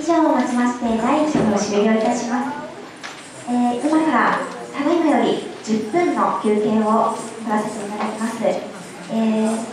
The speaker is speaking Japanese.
以上をもちまして第1部を終了いたします、えー今からただいまより10分の休憩を取らせていただきます、えー